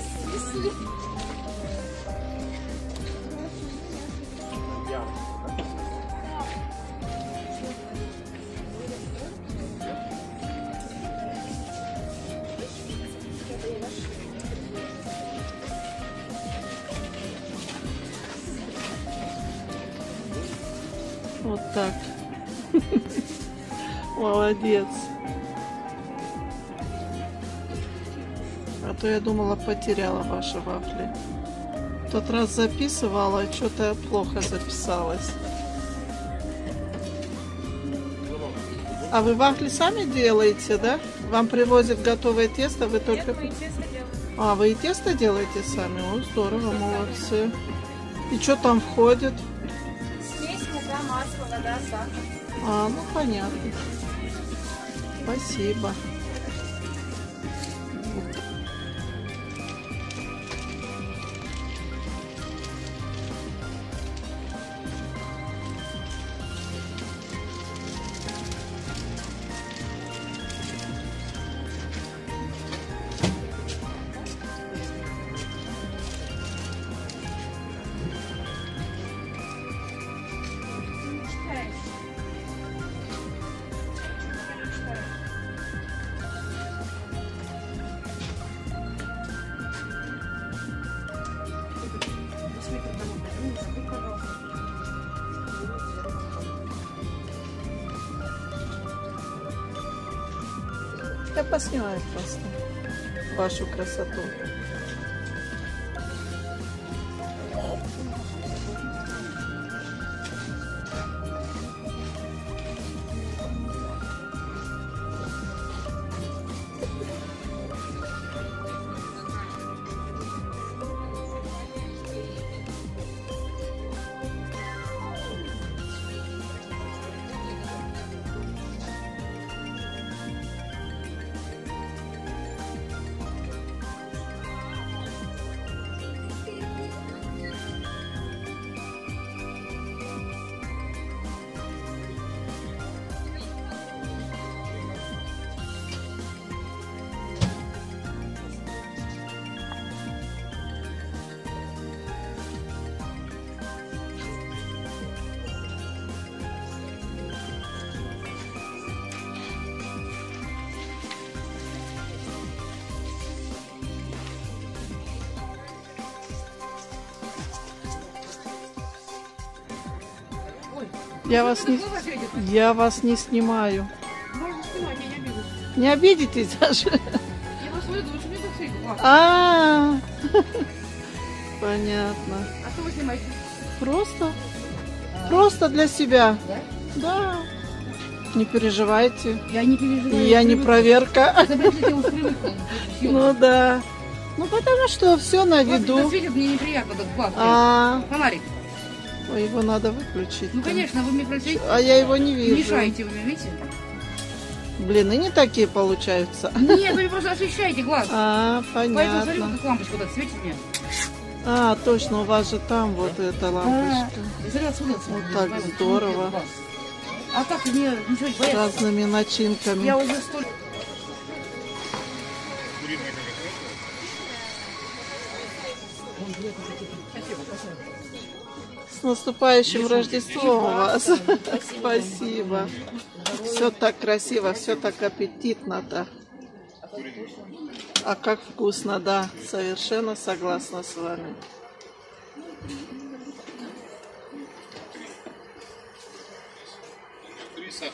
снесли. Вот так. Молодец. А то я думала, потеряла ваши вафли. В тот раз записывала, а что-то плохо записалось. А вы вафли сами делаете, да? Вам привозят готовое тесто, вы только... Нет, тесто. А, вы и тесто делаете сами? О, здорово, молодцы. И что там входит? Смесь, мука, масло, вода, сахар. А, ну понятно. Спасибо. Я поснимаю просто вашу красоту. Я вас не, я вас не снимаю. Можно снимать, я не обижусь. Не обидитесь даже. Я мне. А, понятно. А что вы снимаете? Просто, просто для себя. Да? Да. Не переживайте. Я не переживаю. Я не проверка. Ну да. Ну потому что все на виду. мне неприятно, этот. А, Фонарик. Ой, его надо выключить. Ну, конечно, вы мне просите. А я его не вижу. Мешаете вы мне, видите? Блин, и не такие получаются. Нет, вы просто освещаете глаз. А, Поэтому смотрю, понятно. как лампочка вот светит мне. А, точно, у вас же там вот эта лампочка. Я смотрю отсюда. смотрю, так здорово. А так мне ничего не С разными начинками. Я уже столько... С наступающим Рождеством вас. Спасибо. Все так красиво, все так аппетитно-то. А как вкусно, да. Совершенно согласна с вами. Три сахара.